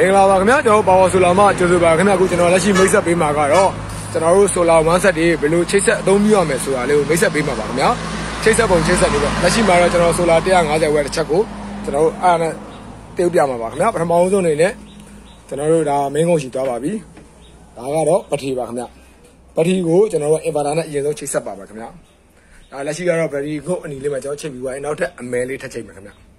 မင်္ဂလာပါခင်ဗျာကျွန်တော်ပါဝါဆိုလာမှကျေးဇူးပါခင်ဗျာအခုကျွန်တော်လက်ရှိမိတ်ဆက်ပေးမှာကတော့ကျွန်တော်တို့ဆိုလာဝမ်းဆက်တွေဘယ်လိုချိတ်ဆက်အသုံးပြုရမယ်ဆိုတာလေးကိုမိတ်ဆက်ပေးမှာပါခင်ဗျာချိတ်ဆက်ပုံချိတ်ဆက်လေးပေါ့လက်ရှိမှာတော့ကျွန်တော်ဆိုလာ150ဝက်တစ်ချက်ကိုကျွန်တော်တို့အားနဲ့တေးပြမှာပါခင်ဗျာပထမဆုံးအနေနဲ့ကျွန်တော်တို့ဒါမင်းကုန်းရှိသွားပါပြီဒါကတော့ပထီပါခင်ဗျာပထီကိုကျွန်တော်တို့အင်ဗာတာနဲ့အရင်ဆုံးချိတ်ဆက်ပါပါခင်ဗျာဒါလက်ရှိကတော့ဘယ်ဒီကိုအနီလေးမှာကျွန်တော်ချိန်ပြီးသွားရင်နောက်ထပ်အမဲလေးထပ်ချိန်မယ်ခင်ဗျာ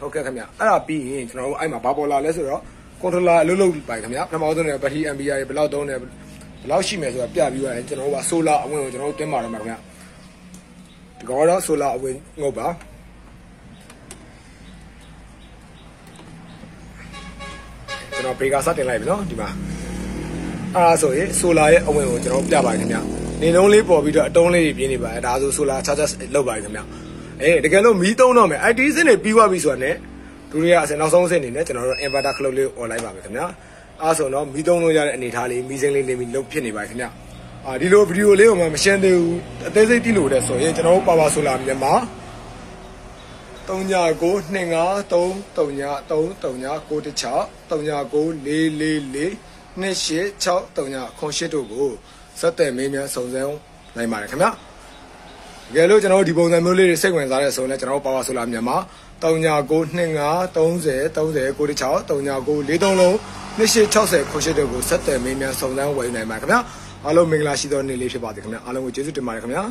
ဟုတ်ကဲ့ခင်ဗျအဲ့ဒါပြီးရင်ကျွန်တော်တို့အဲ့မှာဘာပေါ်လာလဲဆိုတော့ controller အလုပ်လုပ်ပိုင်ခင်ဗျပထမဆုံးเนี่ย battery ampere တွေဘယ်လောက်သုံးတယ်ဘယ်လောက်ရှိမယ်ဆိုတာပြပြီးရတယ်ကျွန်တော်တို့က solar အဝင်ကိုကျွန်တော်တို့တင်ပါတယ်မှာခင်ဗျဒီကတော့ solar အဝင်ငုတ်ပါကျွန်တော်ဘေကာစတင်လိုက်ပြီနော်ဒီမှာအဲ့ဒါဆိုရင် solar ရဲ့အဝင်ကိုကျွန်တော်ပြပါတယ်ခင်ဗျနေလုံးလေးပေါ်ပြီးတော့အတုံးလေးတွေပြင်းနေပါတယ်ဒါဆို solar charger လောက်ပါတယ်ခင်ဗျ အေးတကယ်လို့မီးသုံးတော့မယ် IT စနစ်ပြီးသွားပြီဆိုတာနဲ့ဒုတိယအစနောက်ဆုံးအဆင့်အနေနဲ့ကျွန်တော်တို့ inverter cloud လေး online ပါပဲခင်ဗျာအားဆိုတော့မီးသုံးလို့ရတဲ့အနေအထားလေးမီးစိမ်းလေးနေပြီးလုံးဖြစ်နေပါခင်ဗျာအာဒီလိုဗီဒီယိုလေးကိုမှမရှင်းသေးဘူးအသေးစိတ်ကြည့်လို့တဲ့ဆိုရင်ကျွန်တော်တို့ power solar မြန်မာ3993393996399444286338တို့ကိုစက်တဲ့မင်းများစုံစမ်းနိုင်ပါတယ်ခင်ဗျာ တကယ်လို့ကျွန်တော်တို့ဒီပုံစံမျိုးလေးတွေစိတ်ဝင်စားတဲ့ဆိုရင်လည်းကျွန်တော်တို့ power solar မြန်မာ3995303096 399433လုံး2860ခုရှိတဲ့ကိုစက်တဲ့မင်းများစုံစမ်းဝယ်နိုင်ပါခင်ဗျာအားလုံးမင်္ဂလာရှိသောနေ့လေးဖြစ်ပါစေခင်ဗျာအားလုံးကိုကျေးဇူးတင်ပါတယ်ခင်ဗျာ